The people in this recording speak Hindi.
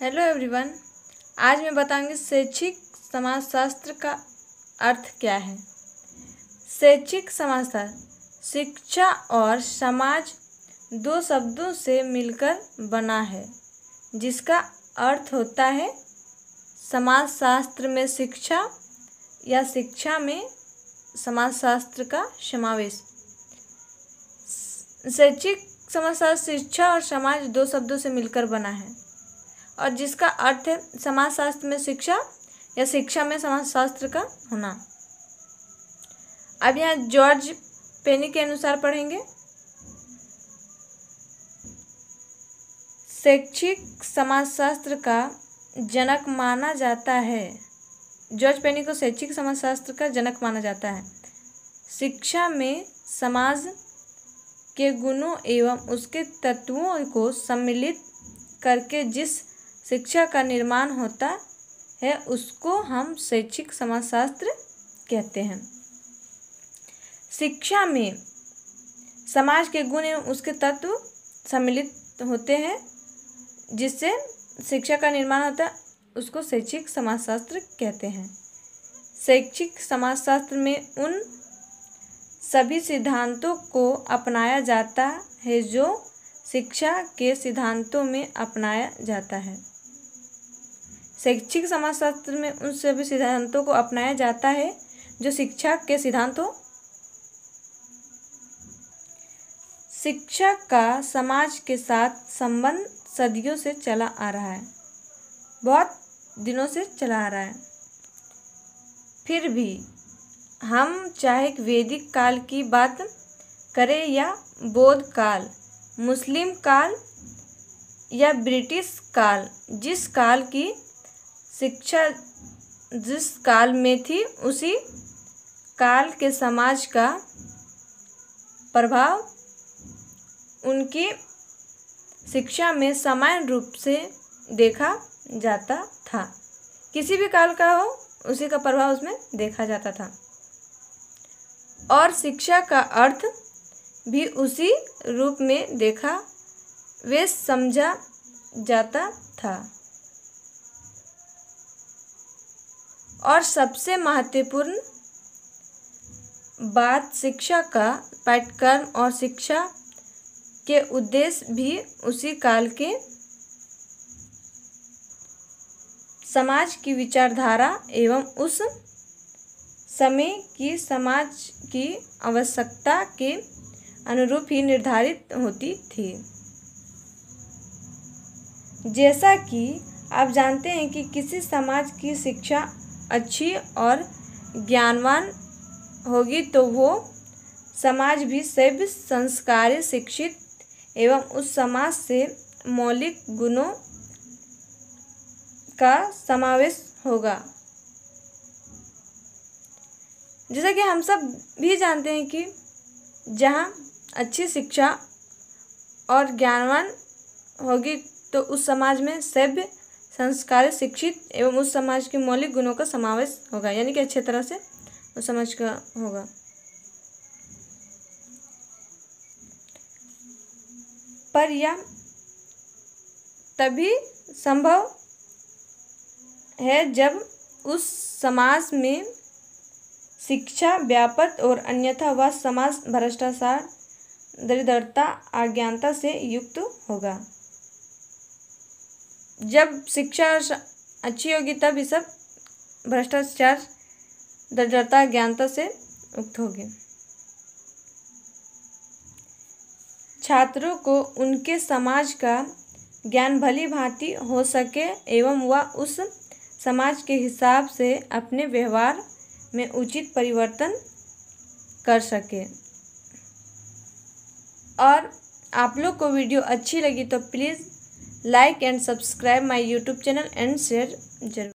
हेलो एवरीवन आज मैं बताऊँगी शैक्षिक समाजशास्त्र का अर्थ क्या है। शैक्षिक समाजशास्त्र, शिक्षा और समाज दो शब्दों से मिलकर बना है, जिसका अर्थ होता है समाजशास्त्र में शिक्षा या शिक्षा में समाजशास्त्र का समावेश। शैक्षिक समाजशास्त्र, शिक्षा और समाज दो शब्दों से मिलकर बना है। और जिसका अर्थ है समाजशास्त्र में शिक्षा या शिक्षा में समाजशास्त्र का होना। अब यहाँ जॉर्ज पेनी के अनुसार पढ़ेंगे। शैक्षिक समाजशास्त्र का जनक माना जाता है। जॉर्ज पेनी को शैक्षिक समाजशास्त्र का जनक माना जाता है। शिक्षा में समाज के गुणों एवं उसके तत्वों को सम्मिलित करके जिस शिक्षा का निर्माण होता है, उसको हम शैक्षिक समाजशास्त्र कहते हैं। शिक्षा में समाज के गुण एवं उसके तत्व सम्मिलित होते हैं, जिससे शिक्षा का निर्माण होता है, उसको शैक्षिक समाजशास्त्र कहते हैं। शैक्षिक समाजशास्त्र में उन सभी सिद्धांतों को अपनाया जाता है, जो शिक्षा के सिद्धांतों में अपनाया जाता है। शैक्षिक समाजशास्त्र में उन सभी सिद्धांतों को अपनाया जाता है, जो शिक्षा के सिद्धांतों शिक्षा का समाज के साथ संबंध सदियों से चला आ रहा है। बहुत दिनों से चला आ रहा है। फिर भी हम चाहे वैदिक काल की बात करें या बौद्ध काल, मुस्लिम काल या ब्रिटिश काल, जिस काल की शिक्षा जिस काल में थी, उसी काल के समाज का प्रभाव उनकी शिक्षा में समान रूप से देखा जाता था। किसी भी काल का हो, उसी का प्रभाव उसमें देखा जाता था। और शिक्षा का अर्थ भी उसी रूप में देखा, वे समझा जाता था। और सबसे महत्वपूर्ण बात शिक्षा का पाठ्यक्रम और शिक्षा के उद्देश्य भी उसी काल के समाज की विचारधारा एवं उस समय की समाज की आवश्यकता के अनुरूप ही निर्धारित होती थी। जैसा कि आप जानते हैं कि किसी समाज की शिक्षा अच्छी और ज्ञानवान होगी तो वो समाज भी सभ्य संस्कारी, शिक्षित एवं उस समाज से मौलिक गुणों का समावेश होगा। जैसा कि हम सब भी जानते हैं कि जहाँ अच्छी शिक्षा और ज्ञानवान होगी तो उस समाज में सभ्य संस्कार, शिक्षित एवं उस समाज के मौलिक गुणों का समावेश होगा। यानी कि अच्छे तरह से उस समाज का होगा। पर यह तभी संभव है जब उस समाज में शिक्षा व्यापक और अन्यथा वह समाज भ्रष्टाचार, दरिद्रता, अज्ञानता से युक्त होगा। जब शिक्षा अच्छी होगी तब ये सब भ्रष्टाचार, दरिद्रता ज्ञानता से मुक्त होगी। छात्रों को उनके समाज का ज्ञान भली भांति हो सके एवं वह उस समाज के हिसाब से अपने व्यवहार में उचित परिवर्तन कर सके। और आप लोग को वीडियो अच्छी लगी तो please like and subscribe my YouTube channel and share ज़रूर